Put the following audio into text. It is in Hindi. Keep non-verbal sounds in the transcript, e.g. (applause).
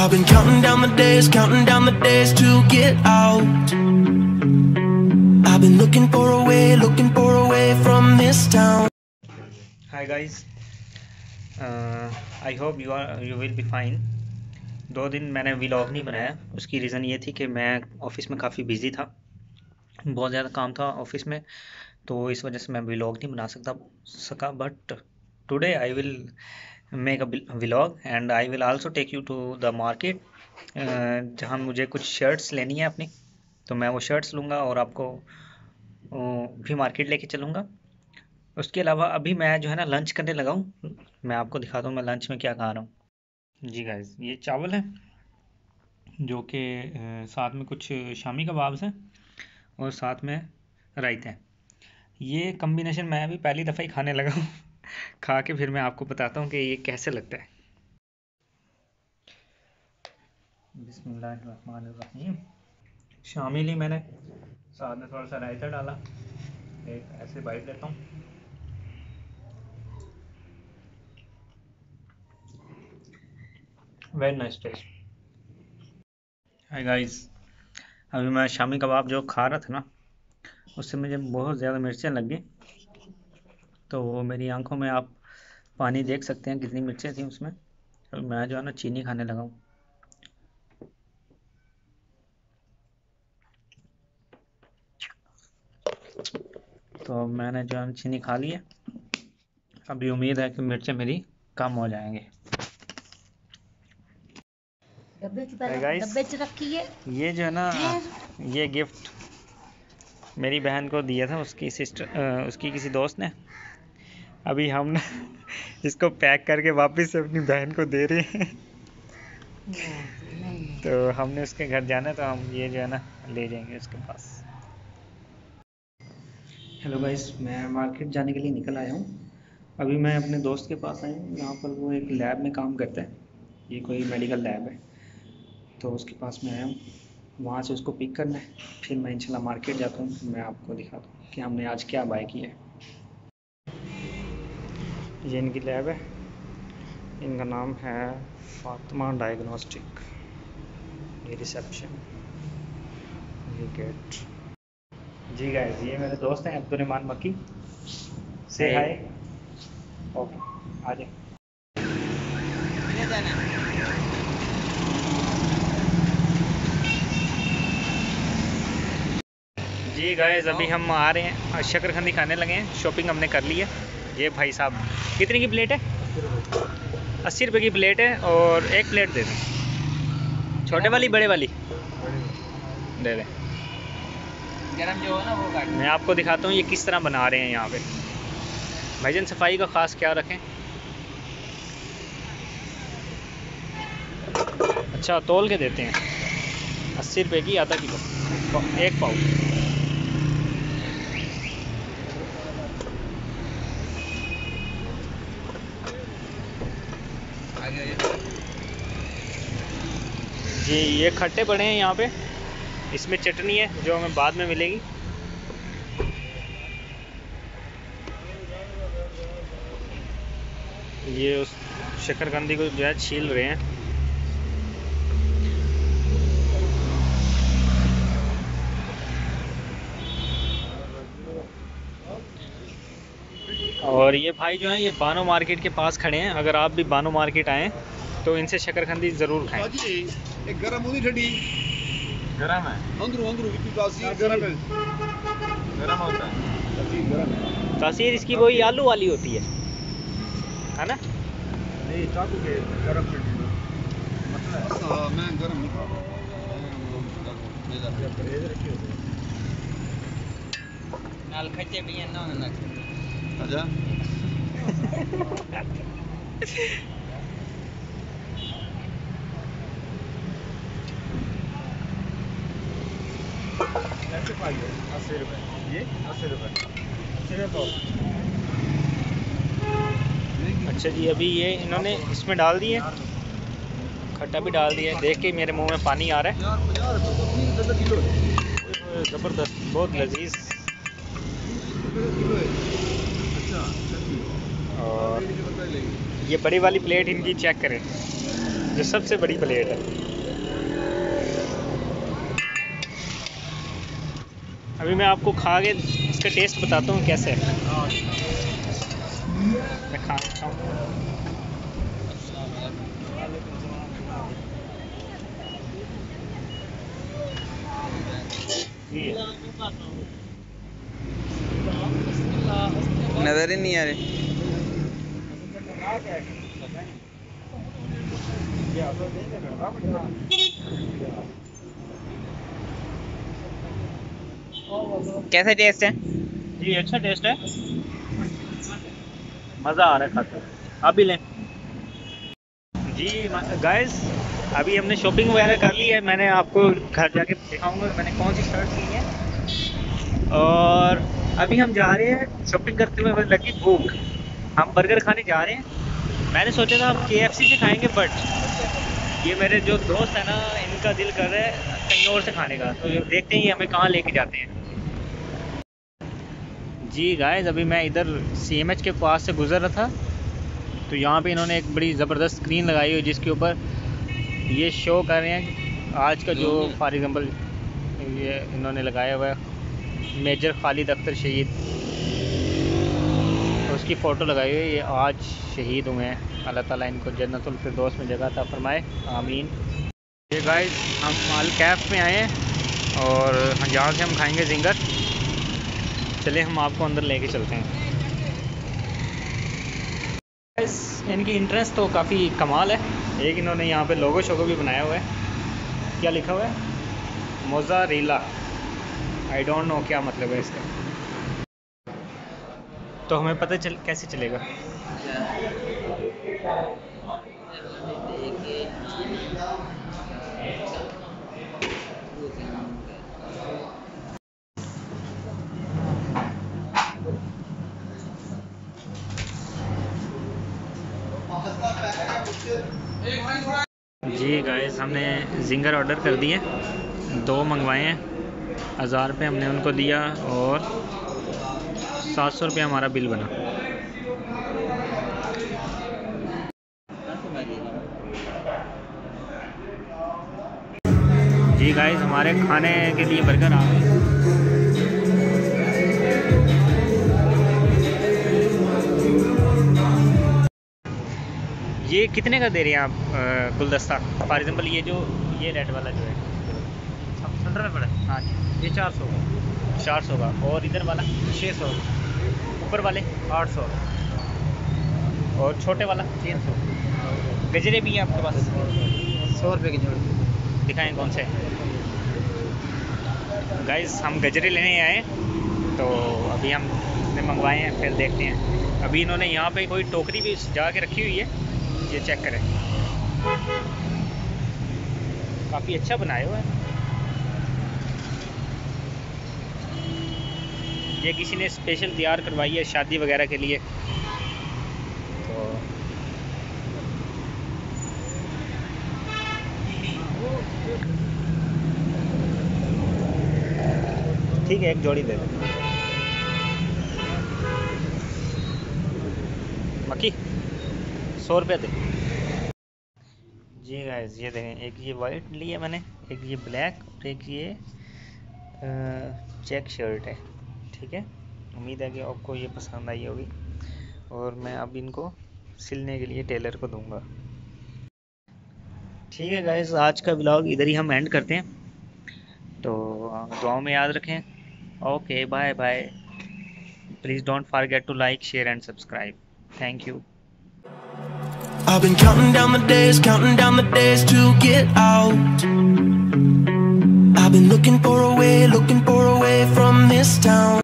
I've been counting down the days, counting down the days to get out. I've been looking for a way, looking for a way from this town. Hi guys I hope you are you will be fine दो दिन मैंने व्लॉग नहीं बनाया उसकी रीज़न ये थी कि मैं ऑफ़िस में काफ़ी बिज़ी था बहुत ज़्यादा काम था ऑफ़िस में तो इस वजह से मैं व्लॉग नहीं बना सकता सका but today I will make a vlog and I will also take you to the market जहाँ मुझे कुछ शर्ट्स लेनी है अपनी तो मैं वो शर्ट्स लूँगा और आपको भी मार्केट लेके चलूँगा। उसके अलावा अभी मैं जो है ना लंच करने लगा हूँ। मैं आपको दिखाता हूँ मैं लंच में क्या खा रहा हूँ। जी गाइस ये चावल है, जो कि साथ में कुछ शामी कबाब्स हैं और साथ में रायता हैं। ये कम्बिनेशन मैं अभी पहली दफ़ा ही खाने लगा हूँ। खा के फिर मैं आपको बताता हूँ कि ये कैसे लगता है। बिस्मिल्लाहिर्रहमानिर्रहीम। शामी ली मैंने। साथ में थोड़ा सा रायता डाला। एक ऐसे बाइट लेता हूँ। Very nice taste hi guys अभी मैं शामी कबाब जो खा रहा था ना उससे मुझे बहुत ज़्यादा मिर्चें लग गई। तो वो मेरी आँखों में आप पानी देख सकते हैं कितनी मिर्चें थी उसमें। और मैं जो है ना चीनी खाने लगा हूँ। तो मैंने जो है चीनी खा ली है। अभी उम्मीद है कि मिर्चें मेरी कम हो जाएँगी। है। ये जो है ना ये गिफ्ट मेरी बहन को दिया था उसकी सिस्टर उसकी किसी दोस्त ने। अभी हम ना (laughs) इसको पैक करके वापस से अपनी बहन को दे रहे हैं। तो हमने उसके घर जाना है, तो हम ये जो है ना ले जाएँगे उसके पास। हेलो गाइस मैं मार्केट जाने के लिए निकल आया हूँ। अभी मैं अपने दोस्त के पास आया हूँ यहाँ पर वो एक लैब में काम करता है। ये कोई मेडिकल लैब है। तो उसके पास मैं आया हूँ। वहाँ से उसको पिक करना है। फिर मैं इंशाल्लाह मार्केट जाता हूँ मैं आपको दिखाता हूँ कि हमने आज क्या बाय किया है। ये इनकी लैब है। इनका नाम है फातिमा डायग्नोस्टिक। ये रिसेप्शन। ये गेट जी गाइस ये मेरे दोस्त हैं अब्दुलरहमान मक्की। से हाय ओके आ जाए। जी गाइस अभी हम आ रहे हैं। शकरखंदी खाने लगे हैं। शॉपिंग हमने कर ली है। ये भाई साहब कितने की प्लेट है? अस्सी रुपये की प्लेट है और एक प्लेट दे दें। छोटे वाली बड़े वाली? दे दें। गरम जो हो ना वो काट मैं आपको दिखाता हूँ ये किस तरह बना रहे हैं यहाँ पे। भाईजन सफ़ाई का ख़ास क्या रखें। अच्छा तोल के देते हैं। अस्सी रुपये की आधा किलो। एक पाव। जी, ये खट्टे बड़े हैं यहाँ पे। इसमें चटनी है, जो हमें बाद में मिलेगी। ये उस शकरकंदी को जो है छील रहे हैं। और ये भाई जो है, ये बानो मार्केट के पास खड़े हैं। अगर आप भी बानो मार्केट आएँ तो इनसे शकरकंदी ज़रूर खाएँ। ਭਾਜੀ ਇਹ ਗਰਮ ਉਹਦੀ ਠੰਡੀ गरम है ਅੰਦਰੋਂ ਅੰਦਰੋਂ ਵਿੱਚ ਤਾਸੀਰ ਗਰਮ ਹੈ गरम होता है ਤਾਸੀਰ ਗਰਮ ਹੈ तासीर इसकी वही आलू वाली होती है है ना ਨਹੀਂ ਚਾਕੂ ਕੇ ਗਰਮ ਠੰਡੀ ਮਤਲਬ ਹਾਂ ਮੈਂ ਗਰਮ ਨਹੀਂ ਖਾਂਦਾ नाल खच्चे भी हैं ना ना ਅੱਛਾ (laughs) अच्छा जी, अभी ये इन्होंने इसमें डाल दिए खट्टा भी डाल दिया देख के मेरे मुँह में पानी आ रहा है। ज़बरदस्त, बहुत लजीज। और ये बड़ी वाली प्लेट इनकी चेक करें, जो सबसे बड़ी प्लेट है। अभी मैं आपको खा के इसका टेस्ट बताता हूँ कैसे है। मैं खा खाऊँ नज़र ही नहीं आ रही। कैसा टेस्ट है? जी अच्छा टेस्ट है। मज़ा आ रहा है खाते आप भी लें। जी गाइस अभी हमने शॉपिंग वगैरह कर ली है। मैंने आपको घर जाके दिखाऊँगा मैंने कौन सी शर्ट ली है। और अभी हम जा रहे हैं शॉपिंग करते हुए लगी भूख। हम बर्गर खाने जा रहे हैं। मैंने सोचा था हम के से खाएँगे बट ये मेरे जो दोस्त है ना, इनका दिल कर रहा है कहीं और से खाने का। तो देखते हैं ये हमें कहाँ लेके जाते हैं। जी गाइस अभी मैं इधर सीएमएच के पास से गुज़र रहा था। तो यहाँ पे इन्होंने एक बड़ी ज़बरदस्त स्क्रीन लगाई हुई जिसके ऊपर ये शो कर रहे हैं। आज का जो फॉर एग्ज़ाम्पल ये इन्होंने लगाया हुआ है मेजर खालिद अख्तर शहीद। तो उसकी फ़ोटो लगाई हुई है ये आज शहीद हुए हैं। अल्लाह ताला इनको जन्नतुल फिरदौस में जगह था फरमाए। आमीन। ये गाइस हम अल कैफ में आए हैं और यहाँ से हम खाएँगे जिंगर। चले हम आपको अंदर लेके चलते हैं। इनकी इंटरेस्ट तो काफ़ी कमाल है। एक इन्होंने यहाँ पे लोगो शोगो भी बनाया हुआ है। क्या लिखा हुआ है? मोज़ा रीला आई डोंट नो क्या मतलब है इसका। तो हमें पता चल कैसे चलेगा? जी गाइस हमने जिंगर ऑर्डर कर दिए दो मंगवाए हैं। हज़ार रुपये हमने उनको दिया और सात सौ रुपये हमारा बिल बना। जी गाइस हमारे खाने के लिए बर्गर आ गए। ये कितने का दे रहे हैं आप गुलदस्ता? फॉर एग्ज़ाम्पल ये जो ये रेड वाला जो है। सत्रह में पड़ा हाँ? जी। ये चार सौ का। चार सौ का। और इधर वाला? छः सौ ऊपर वाले? आठ सौ। और छोटे वाला? तीन सौ। गजरे भी हैं आपके पास? सौ रुपये की जोड़। दिखाएँ कौन से गाइस हम गजरे लेने आए तो अभी हम मंगवाए हैं फिर देखते हैं। अभी इन्होंने यहाँ पे कोई टोकरी भी सजा के रखी हुई है ये चेक करें। काफ़ी अच्छा बनाया हुआ है। ये किसी ने स्पेशल तैयार करवाई है शादी वगैरह के लिए। तो ठीक है, एक जोड़ी दे दो। मक्की सौ रुपये दे। जी गाइस ये देखें, एक ये वाइट लिया मैंने, एक ये ब्लैक और एक ये चेक शर्ट है, ठीक है? उम्मीद है कि आपको ये पसंद आई होगी और मैं अब इनको सिलने के लिए टेलर को दूँगा। ठीक है गाइस आज का ब्लॉग इधर ही हम एंड करते हैं। तो दुआओं में याद रखें। Okay bye bye please don't forget to like share and subscribe thank you I've been counting down the days, counting down the days to get out. I've been looking for a way, looking for a way from this town.